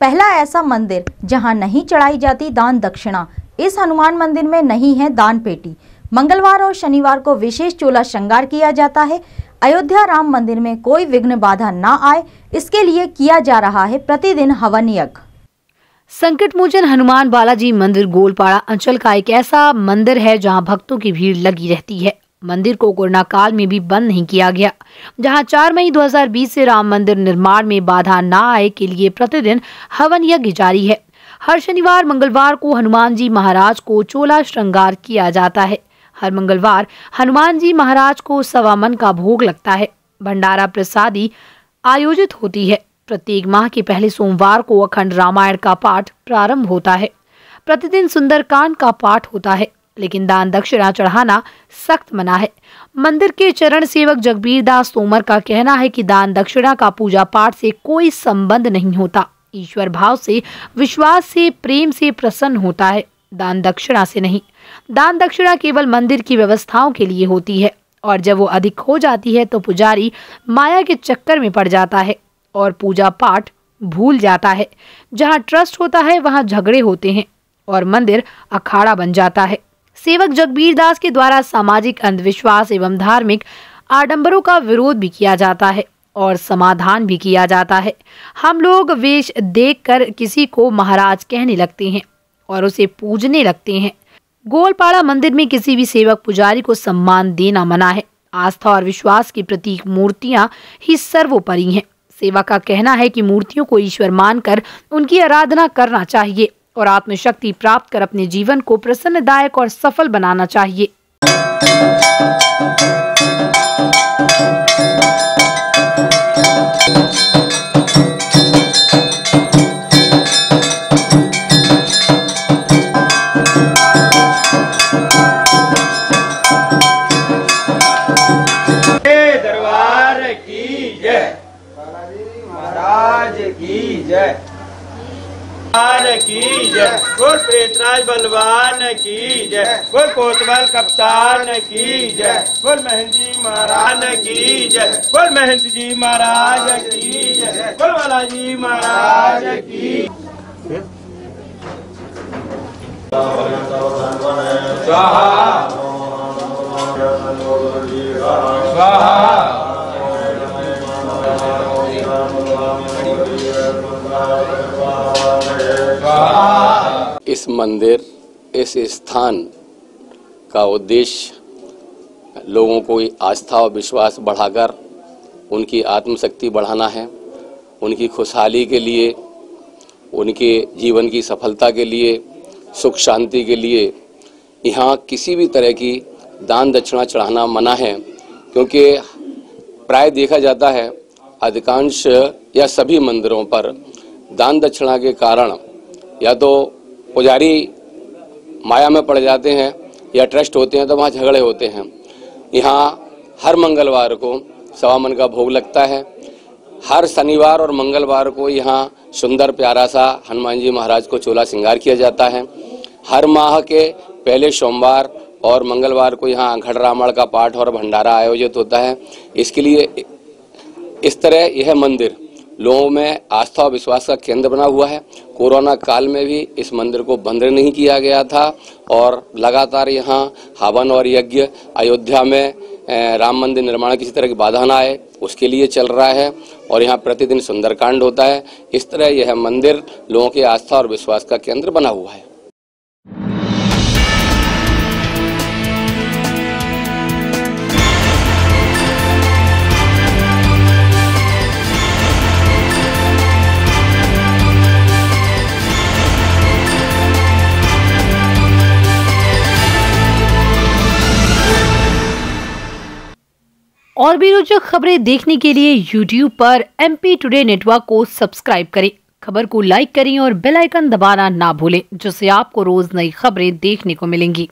पहला ऐसा मंदिर जहाँ नहीं चढ़ाई जाती दान दक्षिणा। इस हनुमान मंदिर में नहीं है दान पेटी। मंगलवार और शनिवार को विशेष चोला श्रृंगार किया जाता है। अयोध्या राम मंदिर में कोई विघ्न बाधा न आए, इसके लिए किया जा रहा है प्रतिदिन हवन यज्ञ। संकट मोचन हनुमान बालाजी मंदिर गोलपाड़ा अंचल का एक ऐसा मंदिर है जहाँ भक्तों की भीड़ लगी रहती है। मंदिर को कोरोना काल में भी बंद नहीं किया गया। जहाँ 4 मई 2020 से राम मंदिर निर्माण में बाधा न आए के लिए प्रतिदिन हवन यज्ञ जारी है। हर शनिवार, मंगलवार को हनुमान जी महाराज को चोला श्रृंगार किया जाता है। हर मंगलवार हनुमान जी महाराज को सवा मन का भोग लगता है। भंडारा प्रसादी आयोजित होती है। प्रत्येक माह के पहले सोमवार को अखंड रामायण का पाठ प्रारंभ होता है। प्रतिदिन सुंदरकांड का पाठ होता है। लेकिन दान दक्षिणा चढ़ाना सख्त मना है। मंदिर के चरण सेवक जगबीर दास तोमर का कहना है कि दान दक्षिणा का पूजा पाठ से कोई संबंध नहीं होता। ईश्वर भाव से, विश्वास से, प्रेम से प्रसन्न होता है। दान दक्षिणा से नहीं। दान दक्षिणा केवल मंदिर की व्यवस्थाओं के लिए होती है और जब वो अधिक हो जाती है तो पुजारी माया के चक्कर में पड़ जाता है और पूजा पाठ भूल जाता है। जहाँ ट्रस्ट होता है, वहाँ झगड़े होते हैं और मंदिर अखाड़ा बन जाता है। सेवक जगबीर दास के द्वारा सामाजिक, अंधविश्वास एवं धार्मिक आडंबरों का विरोध भी किया जाता है और समाधान भी किया जाता है। हम लोग वेश देखकर किसी को महाराज कहने लगते हैं और उसे पूजने लगते हैं। गोलपाड़ा मंदिर में किसी भी सेवक पुजारी को सम्मान देना मना है। आस्था और विश्वास की प्रतीक मूर्तियाँ ही सर्वोपरि हैं। सेवा का कहना है कि मूर्तियों को ईश्वर मानकर उनकी आराधना करना चाहिए। और आत्मशक्ति प्राप्त कर अपने जीवन को प्रसन्नदायक और सफल बनाना चाहिए। बलवान की जय। गुर पेतराज बलवान की जय। गुर कोतवाल कप्तान की जय। गुर महेंद्र जी महाराज की जय। गुर महेंद्र जी महाराज की जय। गुर बालाजी महाराज की स्वाहा। स्वाहा। इस मंदिर, इस स्थान का उद्देश्य लोगों को आस्था और विश्वास बढ़ाकर उनकी आत्मशक्ति बढ़ाना है, उनकी खुशहाली के लिए, उनके जीवन की सफलता के लिए, सुख शांति के लिए यहाँ किसी भी तरह की दान दक्षिणा चढ़ाना मना है, क्योंकि प्राय देखा जाता है अधिकांश या सभी मंदिरों पर दान दक्षिणा के कारण या तो पुजारी माया में पड़ जाते हैं या ट्रस्ट होते हैं तो वहाँ झगड़े होते हैं। यहाँ हर मंगलवार को सवा मन का भोग लगता है। हर शनिवार और मंगलवार को यहाँ सुंदर प्यारा सा हनुमान जी महाराज को चोला श्रृंगार किया जाता है। हर माह के पहले सोमवार और मंगलवार को यहाँ घड़ रामायण का पाठ और भंडारा आयोजित होता है। इसके लिए इस तरह यह मंदिर लोगों में आस्था और विश्वास का केंद्र बना हुआ है। कोरोना काल में भी इस मंदिर को बंद नहीं किया गया था और लगातार यहाँ हवन और यज्ञ, अयोध्या में राम मंदिर निर्माण किसी तरह की बाधा ना आए, उसके लिए चल रहा है और यहाँ प्रतिदिन सुंदरकांड होता है। इस तरह यह मंदिर लोगों की आस्था और विश्वास का केंद्र बना हुआ है। और भी रोचक खबरें देखने के लिए YouTube पर एम टुडे नेटवर्क को सब्सक्राइब करें। खबर को लाइक करें और बेल आइकन दबाना ना भूलें, जिससे आपको रोज नई खबरें देखने को मिलेंगी।